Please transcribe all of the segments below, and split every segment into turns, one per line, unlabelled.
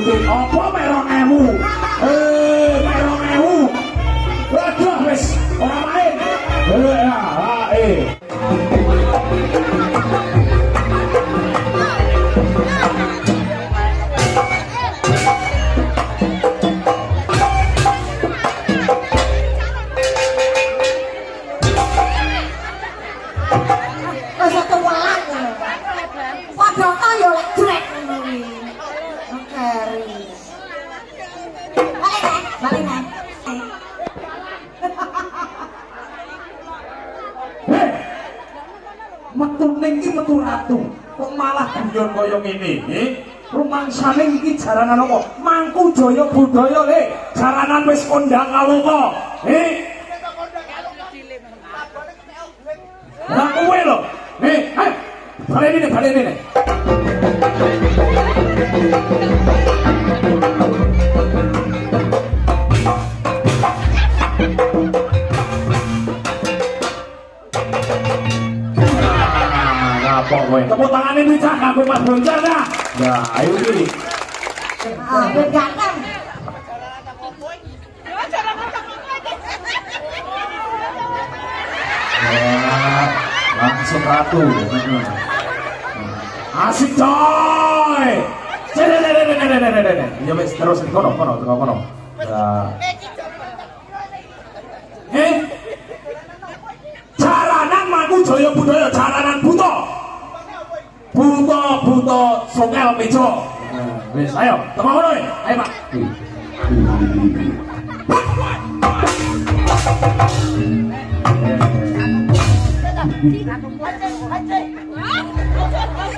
duwe apa mek 2000 eh mek 2000 rada wis ora main lho ya hae Kok Iki metu ratu. Kok malah guyon kaya ngene, nggih? Rumangsane iki jaranan apa? Mangku Jaya budaya le. Jaranan wis kondang kalunga. Nggih. Lah kowe lho. Nggih, ayo. Balik ini, balik ini. Tangane Wicak kanggo Mas Boncar. Nah, ayo iki.
Ah, ganteng.
Langsung ratu. Asik coy. Ya. buta buta sokel meja wis ayo tepuk ayo pak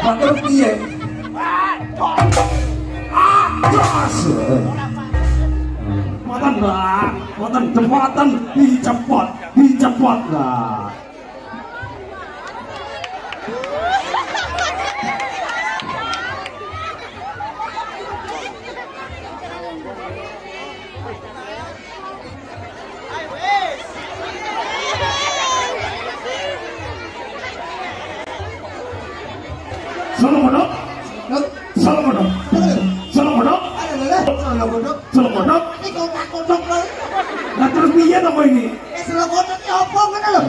Matur piye? Atos. Matur, Mbak. Wonten jempotan, dicepot, dicepot. Lah, to kowe iki?
Eh, kodok ki opo ngono lho?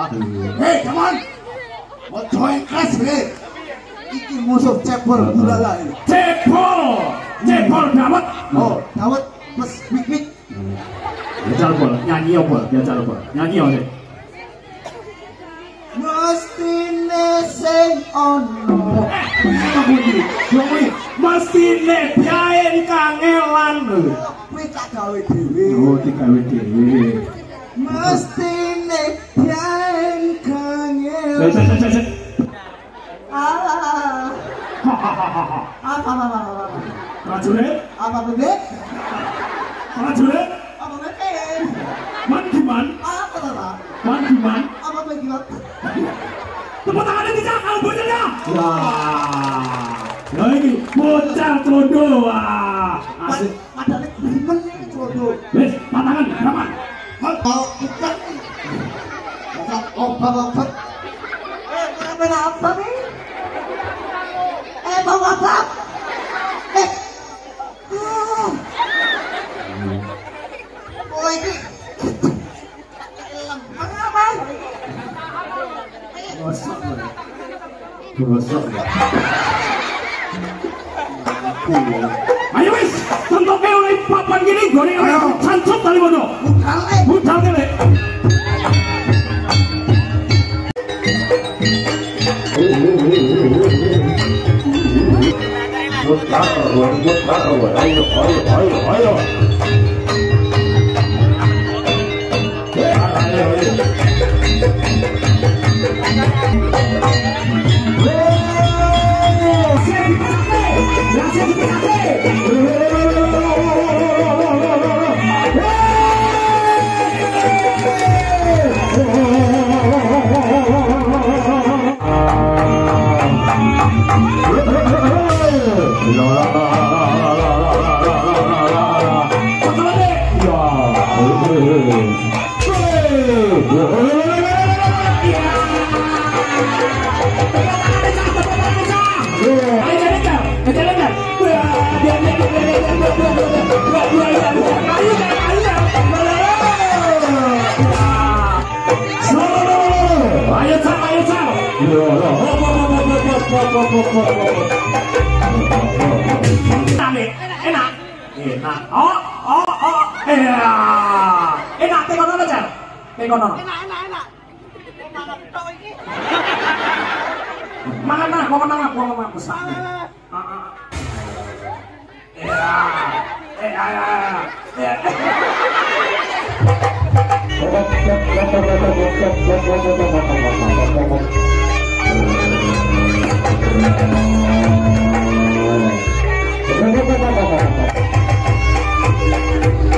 Pateni. Hei, come on. Mau join kelas bre. Iki musuh cepol ulala ini.
Cepol, cepol dawet.
Oh, dawet plus wik wik.
Biar bol, nyanyi apa? Biar bol, nyanyi apa?
Mesti neseng ono.
Apa bunyi? Yo kuwi mesti nek biayen kangelan lho.
Kowe tak gawe dhewe.
Oh, digawe dhewe.
Mesti nek yen
Sik,
kangen.
sik, sik, sik, sik.
Ah. Apa apa apa.
Prajurit,
Apa bebek?
prajurit,
Apa bebek?
man diman,
Apa apa?
man diman.
Apa bebek?
Tepuk tangannya tidak, kalau bocahnya. Wah, ya ini bocah trondo wah. Asik.
Padahal demen jodoh.
Wes, patangan, rapat.
Oh, ikan. Obat
Que você ayo wis eu disse,
tanto que
eu nem papo aqui nem gorei, eu não tanto tá ali, mano. Mutale. Mutale. enak. Oh oh oh. Enak enak. Tengok nono jar tengok nono
enak enak enak.
Mana? Mau mana aku mau aku ah, sama ah, ah. ya eh ya ya Thank iya. you. Iya. Thank you.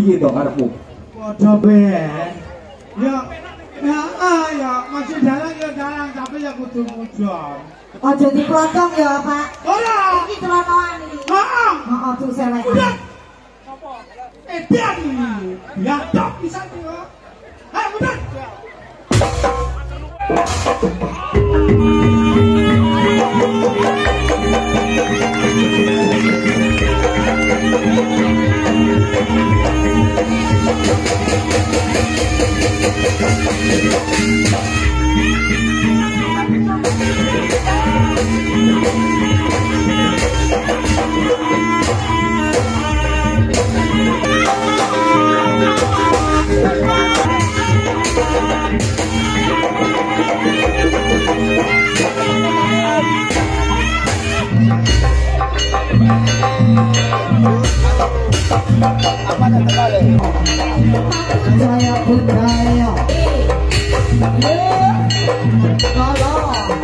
Piye to karepmu?
Padha bae. Ya ya ah, ya masih dalang ya dalang tapi ya kudu mujur.
Ojo dipelotong ya, Pak.
Ora.
Iki celonoan iki.
Heeh.
Heeh, tuh selek.
Udah. Eh biar ini. Ya. Ayo udah.
Jaya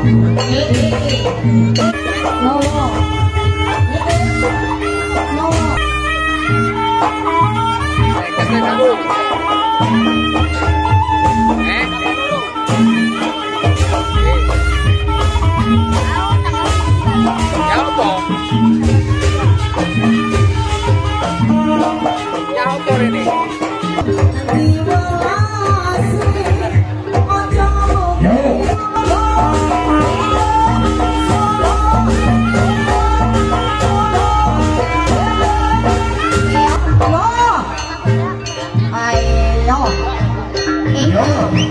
Música Oh,
my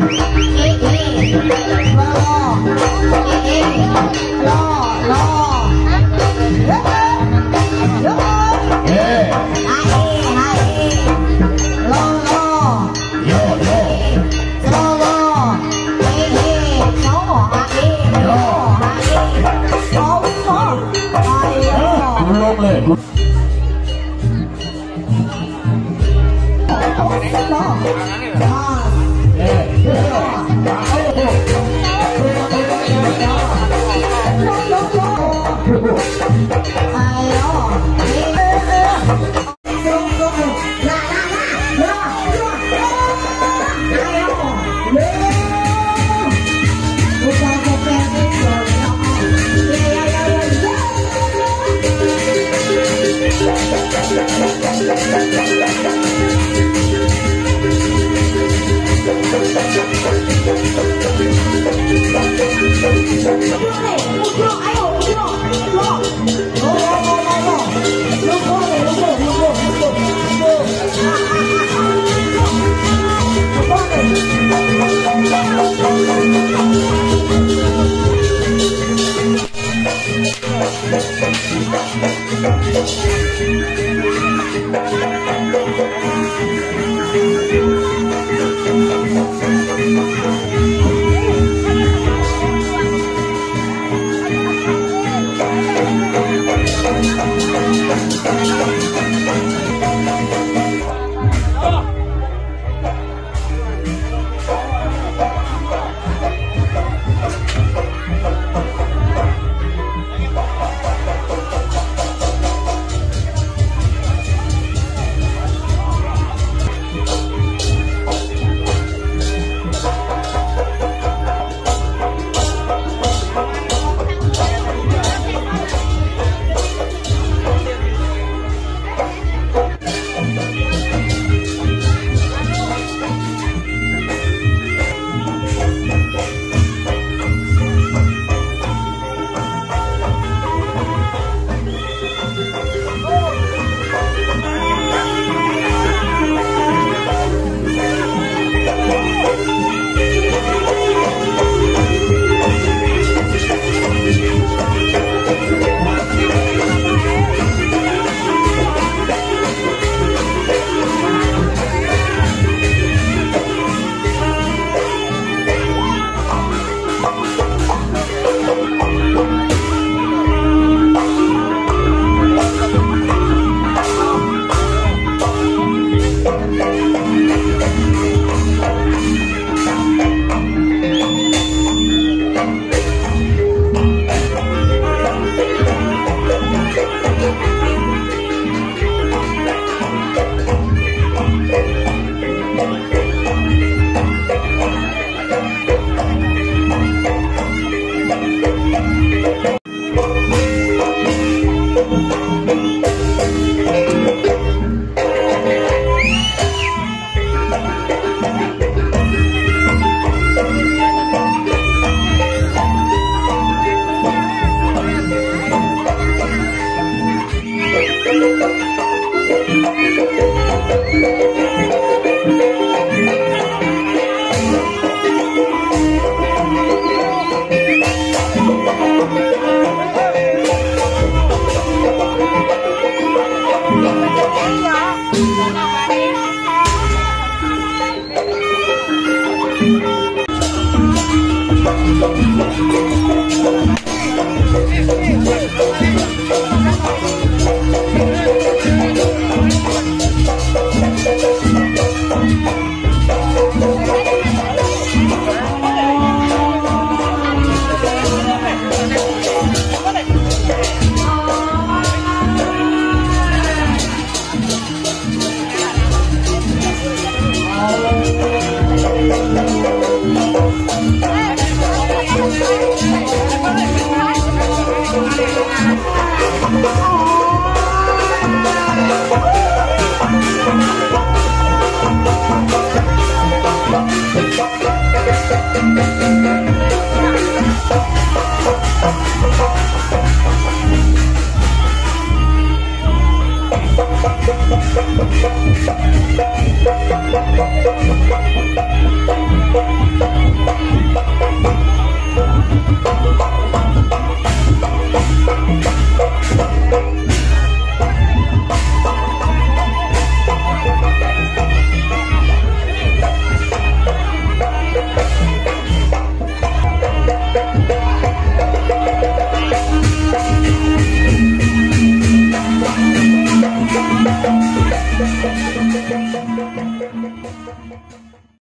God.